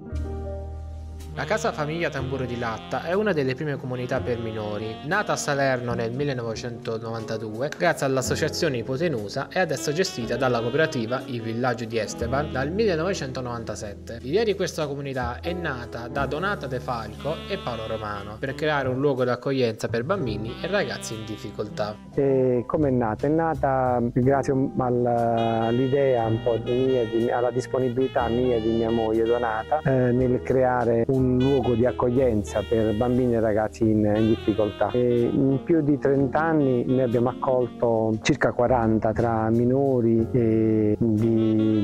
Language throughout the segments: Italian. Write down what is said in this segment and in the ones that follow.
Música La Casa Famiglia Tamburo di Latta è una delle prime comunità per minori, nata a Salerno nel 1992 grazie all'associazione Ipotenusa e adesso gestita dalla cooperativa Il Villaggio di Esteban dal 1997. L'idea di questa comunità è nata da Donata De Falco e Paolo Romano per creare un luogo d'accoglienza per bambini e ragazzi in difficoltà. Come è nata? È nata grazie all'idea un po' mia, alla disponibilità mia e di mia moglie Donata eh, nel creare un luogo di accoglienza per bambini e ragazzi in, in difficoltà. E in più di 30 anni noi abbiamo accolto circa 40 tra minori di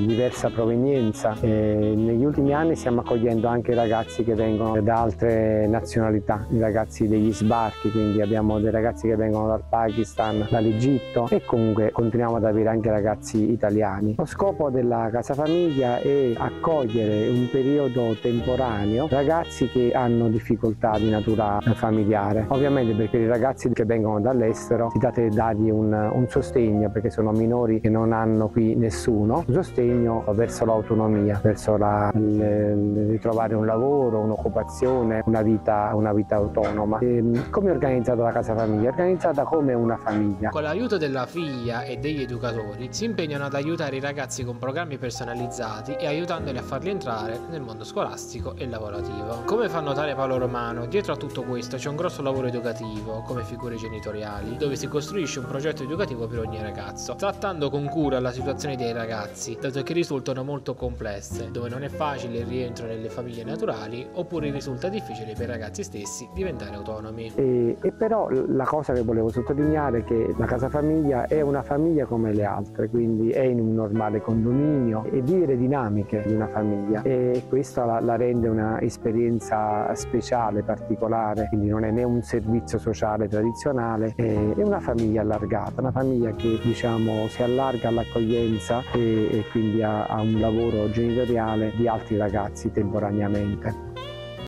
diversa provenienza. E negli ultimi anni stiamo accogliendo anche ragazzi che vengono da altre nazionalità, i ragazzi degli sbarchi, quindi abbiamo dei ragazzi che vengono dal Pakistan, dall'Egitto e comunque continuiamo ad avere anche ragazzi italiani. Lo scopo della Casa Famiglia è accogliere un periodo temporaneo ragazzi che hanno difficoltà di natura familiare. Ovviamente perché i ragazzi che vengono dall'estero si tratta di dargli un, un, sostegno perché sono minori che non hanno qui nessuno, un sostegno verso l'autonomia, verso la, il, ritrovare un lavoro, un'occupazione, una vita, una vita autonoma. E, come è organizzata la casa famiglia? È organizzata come una famiglia. Con l'aiuto della figlia e degli educatori si impegnano ad aiutare i ragazzi con programmi personalizzati e aiutandoli a farli entrare nel mondo scolastico e lavorativo educativo. Come fa notare Paolo Romano, dietro a tutto questo c'è un grosso lavoro educativo, come figure genitoriali, dove si costruisce un progetto educativo per ogni ragazzo, trattando con cura la situazione dei ragazzi, dato che risultano molto complesse, dove non è facile il rientro nelle famiglie naturali, oppure risulta difficile per i ragazzi stessi diventare autonomi. E, e però la cosa che volevo sottolineare è che la casa famiglia è una famiglia come le altre, quindi è in un normale condominio e vive le dinamiche di una famiglia e questo la, la rende una esperienza speciale, particolare, quindi non è né un servizio sociale tradizionale, è una famiglia allargata, una famiglia che diciamo, si allarga all'accoglienza e, e quindi a, a un lavoro genitoriale di altri ragazzi temporaneamente.